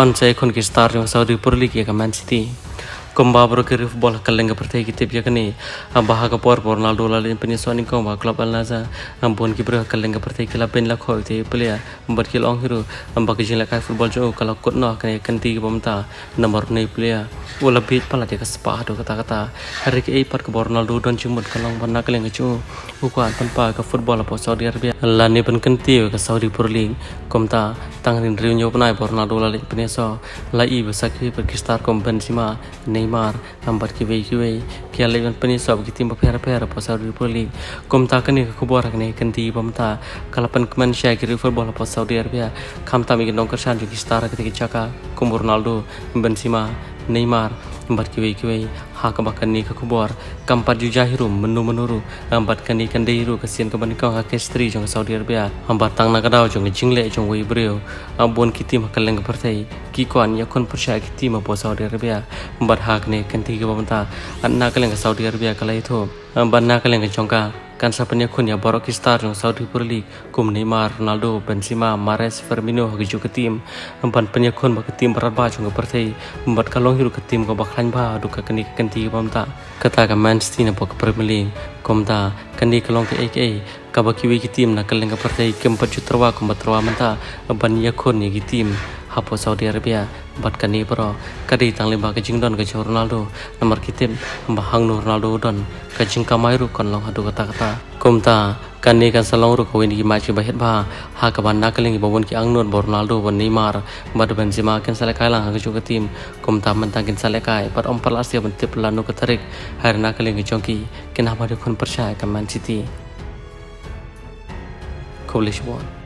Pancai kon ki star yang Saudi Perli ki ka Man City. Kombabro ki rif bola kalengga pertai ki tip yakni baha ka por por Ronaldo la lin penisoni ko ma klub Al Nazar ambon ki bro kalengga pertai ki la pen la khoi te player bar ki long hero am ba ki jing la kai football jo kala kot no kan kan ti ki bomta nomor nei player bit pala ka spa do kata kata hari ki par ka Ronaldo don chimut kalong ban na kalenga chu u pa ka football po Saudi Arabia la ne pen kan ti ka Saudi Pro League komta tang rin riu nyo panai Ronaldo la peni so la i ba sakri per ki Neymar ambat ki wei ki wei ki ale ban pani sob ki timba pera pera po Saudi Pro League kubor Saudi Arabia. Kam ta mi ki nongkar shan ki star ki chaka kum Ronaldo Benzema Neymar empat kiwi kiwi ha kabakan ni kakubor kampat juja hiru menu menuru empat kani kan hiru kasian keban kau ha kestri jong Saudi Arabia. Empat tang nagadau jong jingle jong wei brio ambon kiti makaleng pertai ki kuan ya kon percaya kiti ma po Saudi Arabia. Empat hak ne kan tiga bamta. An nakaleng Saudi Arabia kala itu. Empat nakaleng jongka kan sapanya kun ya borok star ng Saudi League kum Neymar, Ronaldo, Benzema, Mahrez, Firmino hagi ke tim. Empat penya kun ba tim berat ba jung pertai empat kalong hiru ke tim ko baklan ba duka kani kanti bamta kata ka Man City na po ka Premier League komta kani kalong ke AK ka ba kiwi ki tim na kaleng ka pertai kem pajutrawa kum batrawa manta ban ya kun ni ki tim hapo Saudi Arabia bat kani pro kadi tang limba ke jingdon ke Ronaldo nomor kitim hamba hang Ronaldo don ke jing kamairu kon long hadu kata kata kumta kani kan salong ru kawin ki match bahit ba ha ka ban nakaling bawon ki ang non Ronaldo bon Neymar bad Benzema kan sale kai lang ke tim kumta mentang kin sale kai pat om perlas ya bentip lanu ke tarik har nakaling ki jongki kin ha kon percaya ke Man City. Coolish one